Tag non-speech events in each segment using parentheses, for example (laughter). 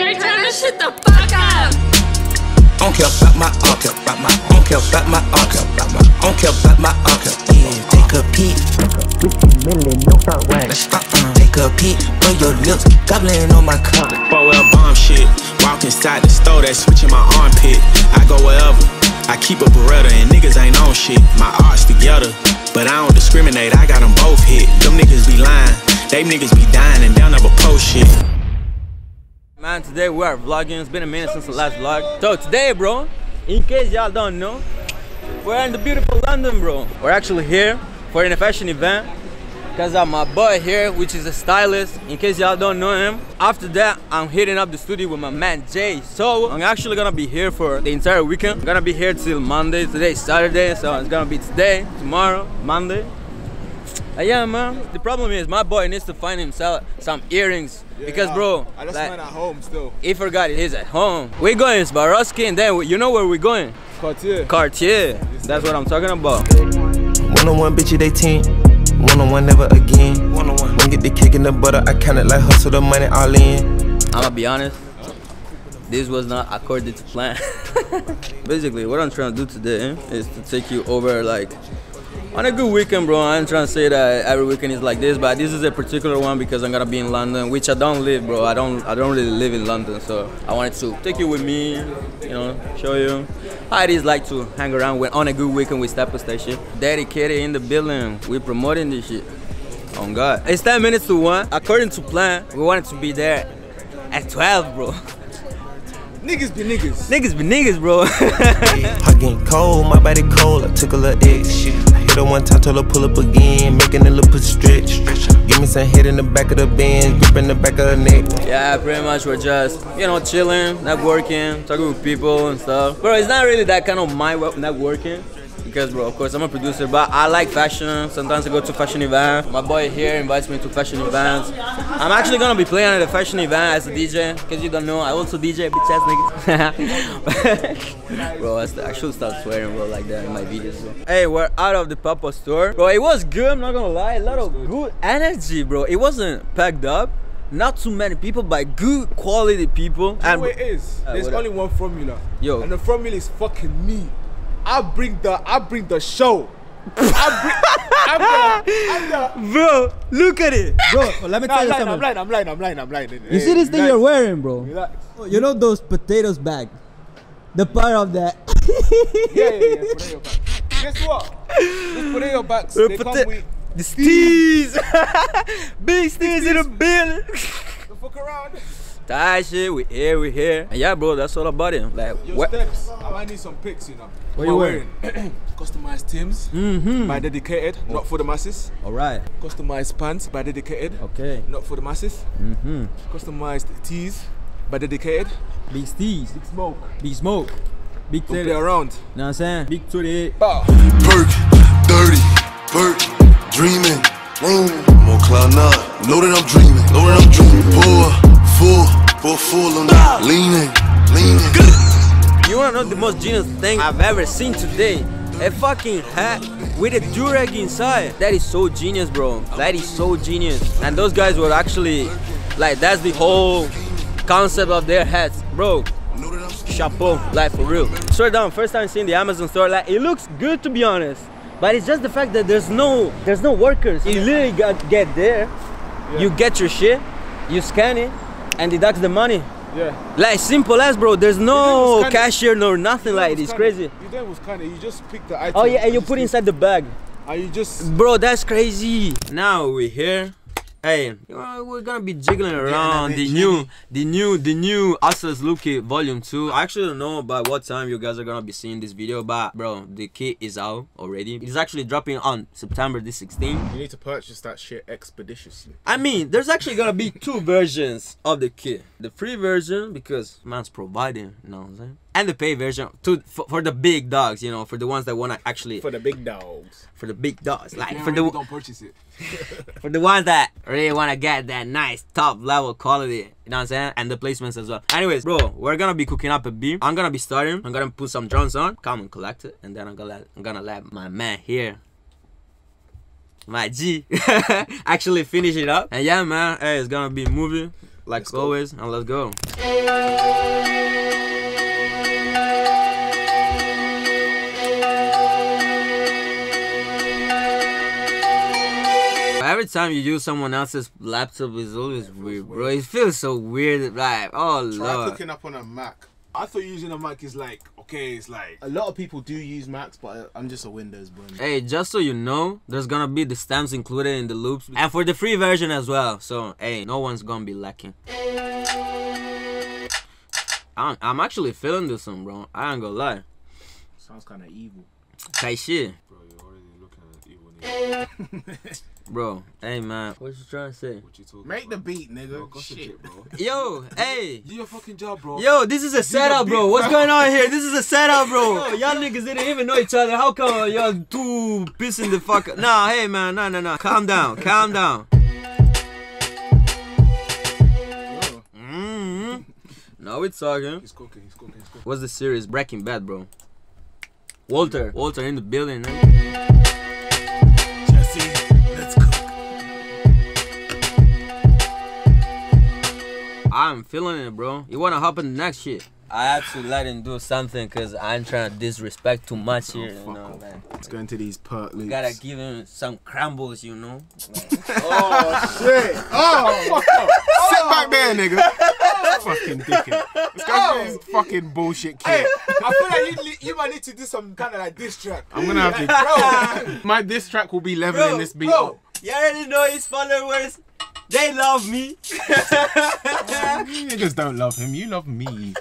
Jay, turn this shit the fuck up. Don't care about my uncle, about my, I don't care about my uncle, about my, I don't care about my uncle. Yeah, take a peek. Million, no front way. Uh-uh. Take a peek, put your lips, gobbling on my cup. Fuck well bomb shit. Walk inside the store, that switch in my armpit. I go wherever. I keep a Beretta and niggas ain't on shit. My art's together, but I don't discriminate. I got them both hit. Them niggas be lying. They niggas be dying and they'll never post shit. Man, today we are vlogging. It's been a minute since the last vlog. So today, bro, in case y'all don't know, we're in the beautiful London, bro. We're actually here for a fashion event because I'm my boy here, which is a stylist. In case y'all don't know him. After that, I'm hitting up the studio with my man Jay. So I'm actually gonna be here for the entire weekend. I'm gonna be here till Monday. Today Saturday, so it's gonna be today, tomorrow, Monday. Uh, yeah, man. The problem is my boy needs to find himself some earrings because, bro, I just like, went at home still. he forgot he's at home. We're going Swarovski, and then you know where we're going? Cartier. Cartier. That's what I'm talking about. One on one, bitch, they team. One on one, never again. One on one. When get the kick in the butter, I kinda like hustle the money all in. I'm gonna be honest. This was not according to plan. (laughs) Basically, what I'm trying to do today is to take you over like on a good weekend, bro. I'm trying to say that every weekend is like this, but this is a particular one because I'm gonna be in London, which I don't live, bro. I don't, I don't really live in London, so I wanted to take you with me, you know, show you how it is like to hang around with on a good weekend with Stepper Station. Dedicated in the building, we promoting this shit. On God, it's 10 minutes to one. According to plan, we wanted to be there at 12, bro. (laughs) Niggas be niggas. Niggas be niggas, bro. (laughs) Hot getting cold, my body cold. I took a little X shit. Her one time, told her pull up again, making a little pussy stretch. Give me some head in the back of the band, grip in the back of the neck. Yeah, pretty much we're just, you know, chilling, networking, talking with people and stuff. Bro, it's not really that kind of my wo- networking. Because, bro, of course, I'm a producer, but I like fashion. Sometimes I go to fashion events. My boy here invites me to fashion events. I'm actually gonna be playing at a fashion event as a DJ. Because you don't know, I also DJ, bitch ass niggas. (laughs) bro, I, should start swearing, bro, like that in my videos. Bro. Hey, we're out of the Papa store. Bro, it was good, I'm not gonna lie. A lot of good energy, bro. It wasn't packed up. Not too many people, but good quality people. You know it is? Uh, There's only one formula. Yo. And the formula is fucking me. I bring the I bring the show. I bring I'm the I'm the Bro, look at it. Bro, let me Nah, tell I'm you lying, I'm something. lying, I'm lying, I'm lying, I'm lying. You see this thing you're wearing, bro? Relax. Oh, you know those potatoes bag? The part of that. (laughs) Yeah, yeah, yeah. Potato bags. Guess what? These potato bags, they come pota- with The steez. (laughs) Big steez in the building. the fuck around. That shit, we here, we here. And yeah, bro, that's all about it. Like, Your what? steps. I might need some pics, you know. What am you I wearing? (clears throat) Customized Tims Mm-hmm. by dedicated, not for the masses. All right. Customized pants by dedicated, Okay. not for the masses. Mm-hmm. Customized tees by dedicated. Big steez. Big smoke. Big smoke. Big Don't play titty. around. Know what I'm saying? Big titty. Bow. Perk, 30, Perk, dreaming. Room, I'm on cloud nine. Know that I'm dreaming, know that I'm dreaming. Pour, full, pour full on that. Leaning, leaning. You wanna know the most genius thing I've ever seen today? A fucking hat with a durag inside. That is so genius, bro. That is so genius. And those guys were actually, like, that's the whole concept of their hats, bro. Know that I'm chapeau, like for real. Straight down, first time seeing the Amazon store, like it looks good to be honest. But it's just the fact that there's no there's no workers. You literally got get there, you get your shit, you scan it, and deducts the money. Yeah. Like simple as bro, there's no kinda- cashier nor nothing like it. It's crazy. You was kind of you just pick the oh, item. Oh yeah, and you put it inside the bag. Are you just Bro, that's crazy. Now we're here. Hey, know, we're gonna be jiggling around the new, the new, the new Hustlers Loop Kit Volume 2. I actually don't know by what time you guys are gonna be seeing this video, but bro, the kit is out already. It's actually dropping on September the 16th. you need to purchase that shit expeditiously. I mean, there's actually gonna be two (laughs) versions of the kit. The free version, because man's providing, you know what I'm saying? And the pay version to for, for the big dogs, you know, for the ones that wanna actually For the big dogs. for the big dogs, like Yeah, for the don't purchase it. (laughs) for the ones that really want to get that nice top level quality you know what i'm saying? And the placements as well. Anyways bro we're gonna be cooking up a beef. I'm gonna be starting. I'm gonna put some drones on. Come and collect it and then i'm gonna let, i'm gonna let my man here my g (laughs) actually finish it up. And yeah man hey it's gonna be moving like always, and let's go. Every time you use someone else's laptop is always weird, bro. It feels so weird, like oh Try lord. cooking up on a Mac. I thought using a Mac is like okay, it's like A lot of people do use Macs, but I'm just a Windows boy. Hey, just so you know, there's gonna be the stamps included in the loops, and for the free version as well. So hey, no one's gonna be lacking. I'm, I'm actually feeling this one, bro. I ain't gonna lie. Sounds kind of evil. Kai shit. bro, you're already looking at evil. (laughs) (laughs) nigga. Bro, hey man, what you trying to say? What you talking Make the beat, nigga. Bro, Shit. concentrate, bro. Yo, hey. Do your fucking job, bro. Yo, this is a setup, bro. What's going on here? This is a setup, bro. (laughs) Yo, y'all niggas didn't even know each other. How come y'all two pissing the fuck? Nah, hey man, nah, nah, nah. Calm down, calm down. Mm-hmm. Now we're talking. He's cooking, he's cooking, he's cooking. What's the series? Breaking Bad, bro. Walter, Walter in the building. Man. I'm feeling it, bro. You wanna hop in the next shit? I have to let him do something because I'm trying to disrespect too much oh, here, you fuck know, off. man. Let's go into these perk loops. Gotta give him some crumbles, you know. (laughs) Oh shit! Oh, sit back there, oh. nigga. (laughs) fucking dickhead. Let's go through this oh. fucking bullshit Hey, kid. I feel like you, you might need to do some kind of like diss track. I'm gonna have to. (laughs) Bro, My diss track will be leveling Bro, this beat bro. up. You already know his followers. They love me. You niggas don't love him. You love me.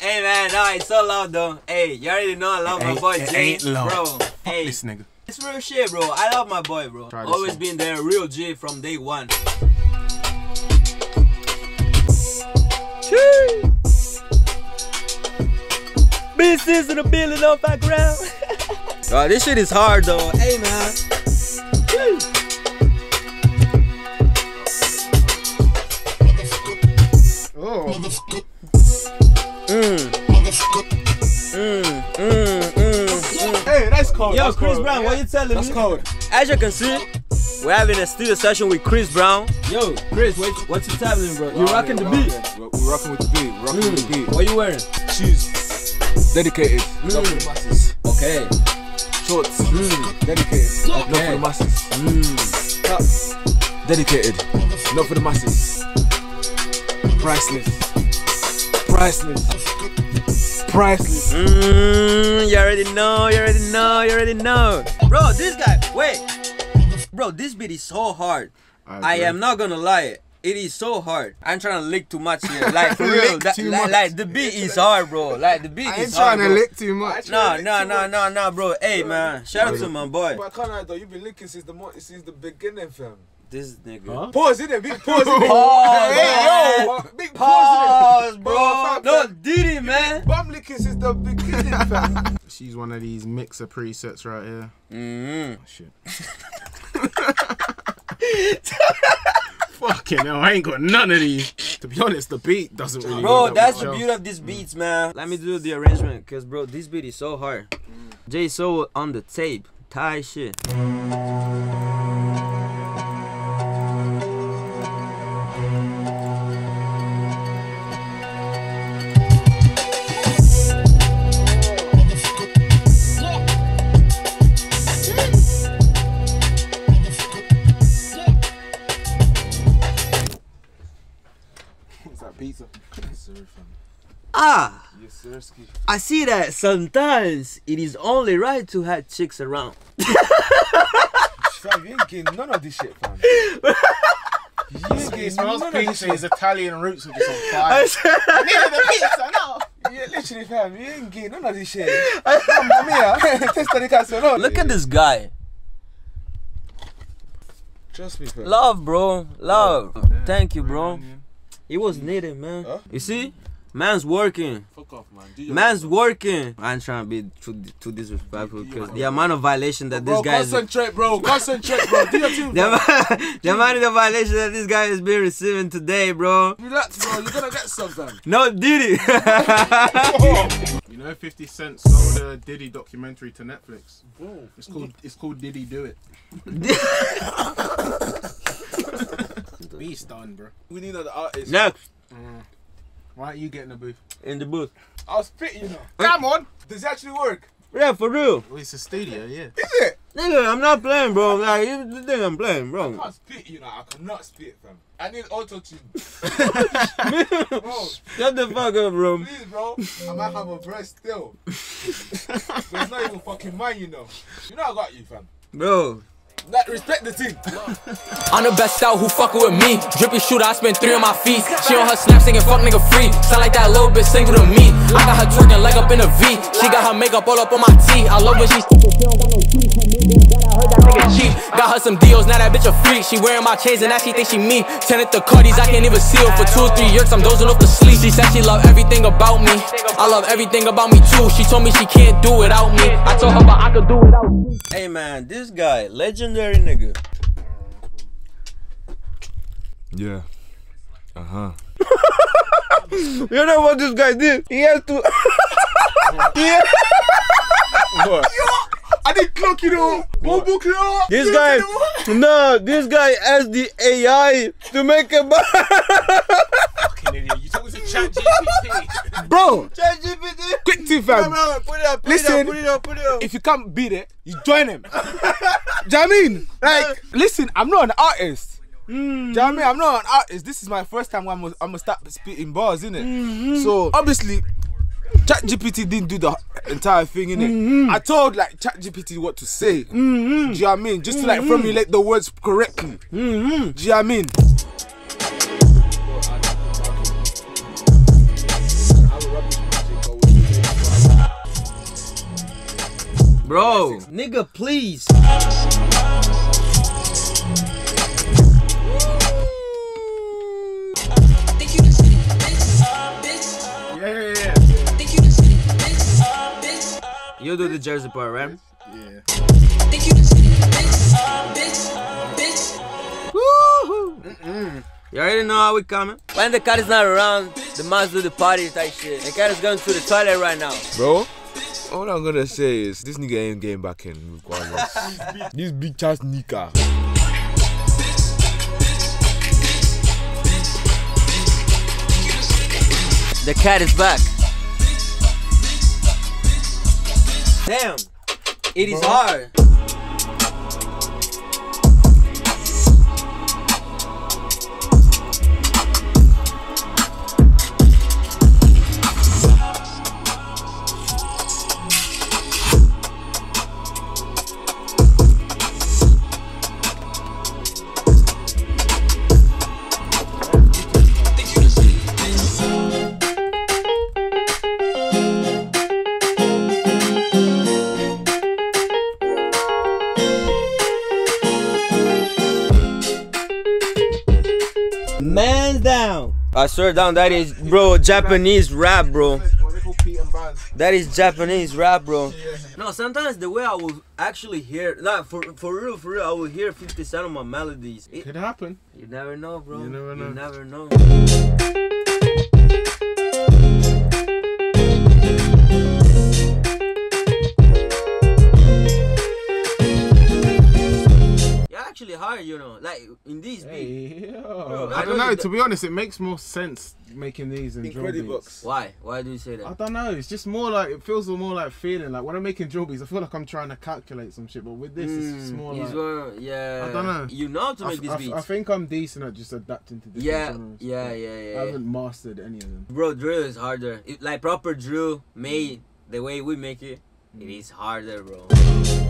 hey man, no, it's so loud though. Hey, you already know I love my Ain't- boy it G, ain't love. bro. Hey, This nigga. it's real shit, bro. I love my boy, bro. Try this Always one. been there, real G from day one. Business in the building on background. oh, this shit is hard though. Hey man. Cold. Yo, that's Chris cold. Brown, what you telling That's me? cold. As you can see, we're having a studio session with Chris Brown. Yo, Chris, what, what's you telling bro? You rocking the beat. We're, we're rocking with the beat. We're rocking with the beat. What you wearing? Shoes. Dedicated. Not for the masses. Okay. Shorts. Mm. Dedicated. Not for the masses. Mm. Top. Dedicated. Not for the masses. Priceless. Priceless. Priceless. Mm, you already know, you already know, you already know. Bro, this guy, wait. Bro, this beat is so hard. I agree. am not gonna lie. It is so hard. I'm trying to lick too much here. (laughs) Like for Lick real. That, too like, much. like the beat is hard, bro. Like the beat is hard. I ain't is hard. trying to lick too much. No, no, no, no, no, bro. Hey, man. Shout out to my boy. But I can't lie though, you've been licking since the mo- since the beginning, fam. This nigga. Huh? Pause in it, big pause (laughs) in it. Pause, hey, man. yo, big pause in Pause, it. bro. No, fam. Diddy, man. Bum licking the beginning, (laughs) fam. She's one of these mixer presets right here. Mm-hmm. Oh, shit. (laughs) Fucking hell, I ain't got none of these. To be honest, the beat doesn't really. Bro, that that's the beauty of these beats, man. Let me do the arrangement, cause bro, this beat is so hard. J Soul on the tape, Thai shit. Pizza? Yes, sir. Ah, Yes, sir. I see that sometimes it is only right to have chicks around. Fam, you ain't getting none of this shit, fam. You getting smells none of this pizza. His. Italian roots are just on fire. I needed the pizza, no. Yeah, literally, fam, you ain't getting none of this shit. Mamma mia, testa di cazzo, no. Look at this guy. Trust me, fam. Love, bro. Love. Thank you, bro. It was needed, man. Huh? You see? Man's working. Fuck off, man. Do your Man's working. I'm trying to be too, too disrespectful because the amount of violation that Bro, this guy is. concentrate, bro. Concentrate, bro. Do your thing, (laughs) The, fam. amount- (laughs) the amount of violation that this guy has been receiving today, bro. Relax, bro. You're gonna get something. fam. No, Diddy. (laughs) You know, 50 Cent sold a Diddy documentary to Netflix. It's called It's called Diddy Do It. Listen to it. Beast done, bro. We need another artist. Next, mm-hmm. Why aren't you getting a booth? in the booth. I'll spit, you know. Come on. Does it actually work? Yeah, for real. Well, it's a studio, yeah. Is it? Nigga, I'm not playing, bro. Like, it's the thing I'm playing, bro. I can't spit, you know. I cannot spit, fam. I need auto tune. (laughs) bro, Shut the fuck up, bro. please, bro. I might have a breast still. (laughs) but it's not even fucking mine, you know. You know I got you, fam. Bro. Like, respect the team. (laughs) I'm the best out who fuckin' with me. Drippy shooter, I spent three on my feet. She on her snap singing fuck nigga free. Sound like that little bitch single to me. I got her twerking leg up in a V. She got her makeup all up on my T. I love when she. Her cheap. Got her some deals, now that bitch a freak. She wearing my chains and now she think she me. Tenant the Cardis, I can't even seal. For two or three years, I'm dozing off to sleep. She said she love everything about me. I love everything about me too. She told me she can't do without me. I but I could do without you. Hey, man, this guy, legendary nigga. Yeah. Uh huh. (laughs) You know what this guy did? He has to. (laughs) yeah. What? I did clock, you know. Bobo clock. This guy, no, (laughs) this guy asked the AI to make a bar. Fucking idiot. You talking to ChatGPT? (laughs) Bro, ChatGPT. quick tip, fam. Put it up, put Listen. it up, put it up, put it up. If you can't beat it, you join him. (laughs) Do you know what I mean? Like, listen, I'm not an artist. Do you know what I mean? I'm not an artist. This is my first time I'm gonna, I'm gonna start spitting bars, innit? Mm-hmm. So obviously, ChatGPT didn't do the entire thing, innit? Mm-hmm. I told like ChatGPT what to say. Mm-hmm. Do you know what I mean? Just to like formulate the words correctly. Do you know what I mean? Bro, nigga, please. Yeah, yeah, yeah. You do the Jersey part, right? Yeah. You already know how we coming. When the cat is not around, the moms do the party type shit. The cat is going to the toilet right now. Bro, all I'm gonna say is this nigga ain't getting back in regardless. (laughs) this big chance nigga. The cat is back. Damn, it is hard. Swear down, that is, bro, Japanese rap, bro. What they call Pete and Baz. That is Japanese rap, bro. No, sometimes the way I will actually hear, like for for real, for real, I will hear 50 Cent on my melodies. It- Could happen. you never know, bro. You never know. You never know. Actually you know, like in these. Hey, yo. Bro, I I don't know know. To be honest, it makes more sense making these and drill beats. Incredibox. Why? Why do you say that? I don't know. It's just more like it feels more like feeling. Like when I'm making drill beats, I feel like I'm trying to calculate some shit. But with this, it's just hmm, more like. gonna- yeah. I don't know. You know how to make f- these I f- beats. I think I'm decent at just adapting to different yeah, genres. yeah, but yeah, I haven't mastered any of them. Bro, drill is harder. It, like proper drill made the way we make it, it hmm. is harder, bro.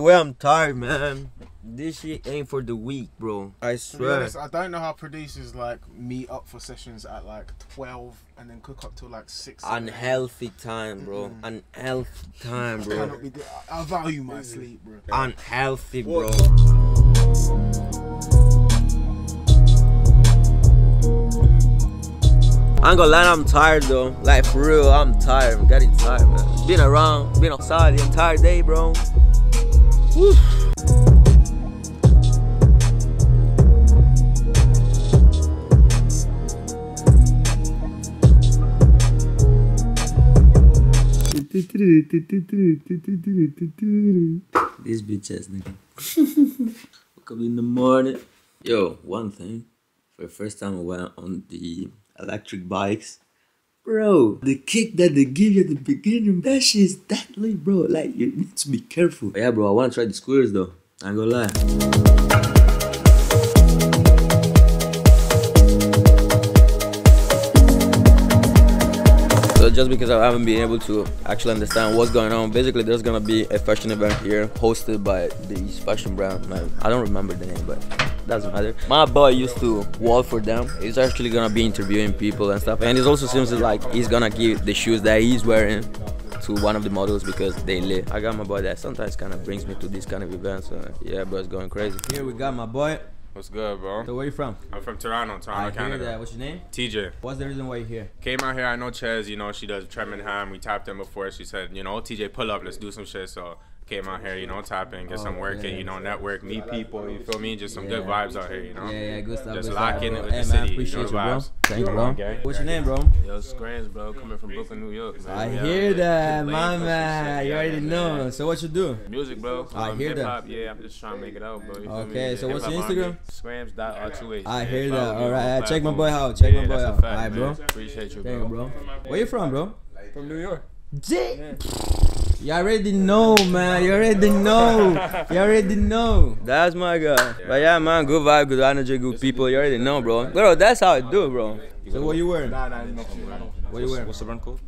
The way I'm tired, man. This shit ain't for the weak, bro. I swear. honest, I don't know how producers like meet up for sessions at like 12 and then cook up till like 6. Unhealthy time, bro. Unhealthy time, bro. Cannot be I I value my sleep, bro. Unhealthy, bro. I am gonna lie, I'm tired though. Like for real, I'm tired. I'm getting tired, man. Been around, been outside the entire day, bro. Whew. These bitches, nigga. (laughs) Woke up in the morning. Yo, one thing. For the first time I went on the electric bikes. Bro, the kick that they give you at the beginning, that shit is deadly, bro. Like, you need to be careful. Yeah, bro, I want to try the squares, though. I ain't gonna lie. So just because I haven't been able to actually understand what's going on, basically there's gonna be a fashion event here hosted by these fashion brand. I don't remember the name, but doesn't matter. My boy used to walk for them. He's actually gonna be interviewing people and stuff, and it also seems like he's gonna give the shoes that he's wearing to one of the models because they live. I got my boy that sometimes kind of brings me to these kind of events. So yeah, bro, it's going crazy. Here we got my boy. What's good, bro? So where you from? I'm from Toronto, Toronto, I hear Canada. that. What's your name? TJ. What's the reason why you're here? Came out here, I know Ches, you know, she does Tremenham. We tapped in before. She said, you know, TJ, pull up, let's do some shit. So came out here, you know, tap in, get some Oh, work yeah. in, you know, network, meet people, you feel me? Just some good vibes out here, you know? Yeah, yeah, good stuff. Just good lock stuff, in bro. with hey, the man, city, appreciate you know you, the bro. vibes. Thank you, bro. on, gang. What's your name, bro? Yo, Scrams, bro, coming from Brooklyn, New York. Man. I Yeah, hear yeah. that, my man. You already yeah, know. yeah. So what you do? Music, bro. I Um, hear that. hip-hop, Yeah, I'm just trying to make it out, bro. You feel Okay, me? so what's your Hip-hop Instagram? R&B. Scrams dot R2H. I Yeah, hear that. me All on right, all check my boy out. Check my boy out. Alright, bro. Appreciate you, Thank you, bro. bro. Where you from, bro? From New York. You already know, man. You already know. You already know. That's my guy. But yeah, man, good vibe, good energy, good people. You already know, bro. Bro, that's how I do, bro. So what you wearing? Nah, nah, nothing, man. What you wearing? What's the brand called?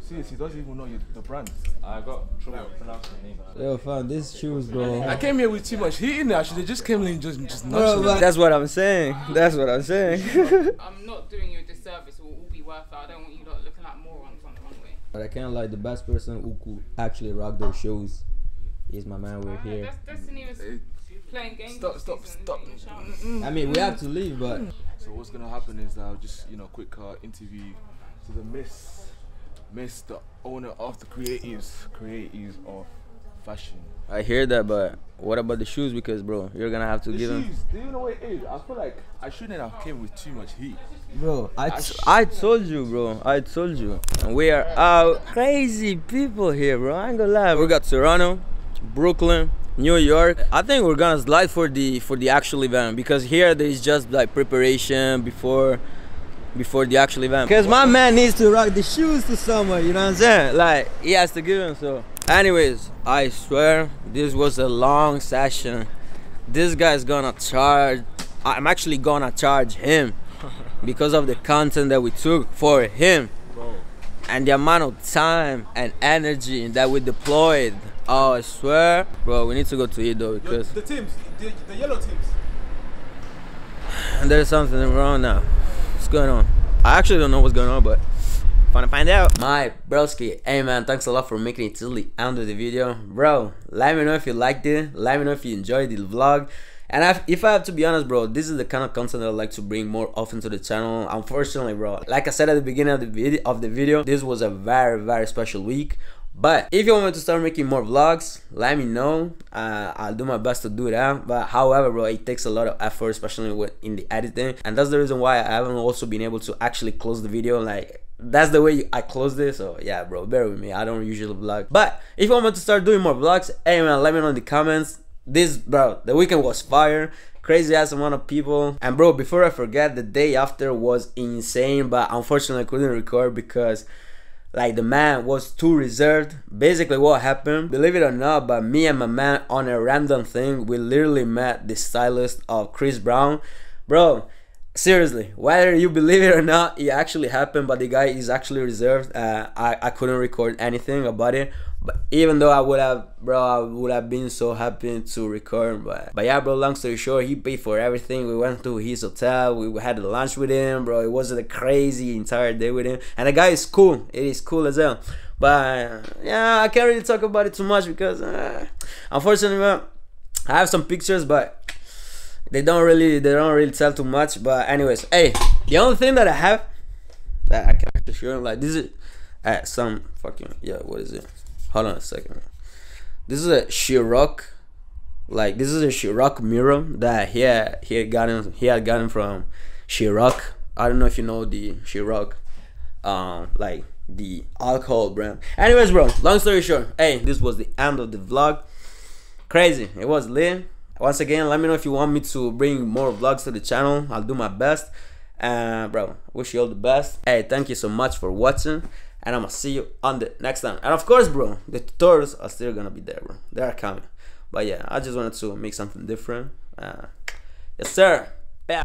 Serious, he doesn't even know you, the brand. I got trouble pronouncing the name. Yo, fam, these shoes, bro. I came here with too much heat in there. I should have just came in just just Bro, nudged but that's what I'm saying. That's what I'm saying. I'm not doing you a disservice. It will all be worth it. I don't want you lot looking like morons on the runway. But I can't lie, the best person who could actually rock those shows is my man. We're here. That's Destiny was playing games. Stop, stop, stop. isn't he, Shaun? I mean, we have to leave, but So what's gonna happen is I'll just you know quick uh, interview to the Miss, Miss the owner of the creatives, creatives of fashion. I hear that. But what about the shoes? Because, bro, you're gonna have to The give them. shoes, do you know what it is? I feel like I shouldn't have came with too much heat. Bro, I, I t- sh- I told you, bro. I told you. And we are out crazy people here, bro. I ain't gonna lie. We got Toronto, Brooklyn, New York. I think we're gonna slide for the for the actual event because here there is just like preparation before before the actual event. Because my man needs to rock the shoes to someone, you know what I'm saying? Like he has to give them so. Anyways, I swear this was a long session. This guy's gonna charge I'm actually gonna charge him (laughs) because of the content that we took for him and the amount of time and energy that we deployed. Oh, I swear, bro, we need to go to though because The teams, the, the yellow teams. (sighs) there's something wrong now. What's going on? I actually don't know what's going on, but to find out. My broski, hey man, thanks a lot for making it till the end of the video, bro. Let me know if you liked it. Let me know if you enjoyed the vlog. And if, I have to be honest, bro, this is the kind of content I like to bring more often to the channel. Unfortunately, bro, like I said at the beginning of the of the video, this was a very very special week. But if you want me to start making more vlogs, let me know. Uh, I'll do my best to do that. But however, bro, it takes a lot of effort, especially with in the editing, and that's the reason why I haven't also been able to actually close the video. Like that's the way I close this. So yeah, bro, bear with me. I don't usually vlog. But if you want me to start doing more vlogs, hey man, let me know in the comments. This bro, the weekend was fire. Crazy ass amount of people. And bro, before I forget, the day after was insane. But unfortunately, I couldn't record because like the man was too reserved. Basically, what happened, believe it or not, but me and my man on a random thing, we literally met the stylist of Chris Brown, bro. Seriously, whether you believe it or not, it actually happened. But the guy is actually reserved. Uh, I I couldn't record anything about it. But even though I would have, bro, I would have been so happy to record. But but yeah, bro. Long story short, he paid for everything. We went to his hotel. We had lunch with him, bro. It was a crazy entire day with him. And the guy is cool. It is cool as hell. But yeah, I can't really talk about it too much because uh, unfortunately, man, I have some pictures, but they don't really they don't really tell too much. But anyways, hey, the only thing that I have that I can actually show him like this is uh, some fucking yeah. What is it? Hold on a second. This is a Ciroc, like this is a Ciroc mirror that he had, he had gotten he had gotten from Ciroc. I don't know if you know the Ciroc, um, like the alcohol brand. Anyways, bro, long story short, hey, this was the end of the vlog. Crazy, it was lit. Once again, let me know if you want me to bring more vlogs to the channel. I'll do my best. And bro, wish you all the best. Hey, thank you so much for watching. And I'm gonna see you on the next time. And of course, bro, the tutorials are still gonna be there, bro. They are coming. But yeah, I just wanted to make something different. Uh, yes, sir. Yeah.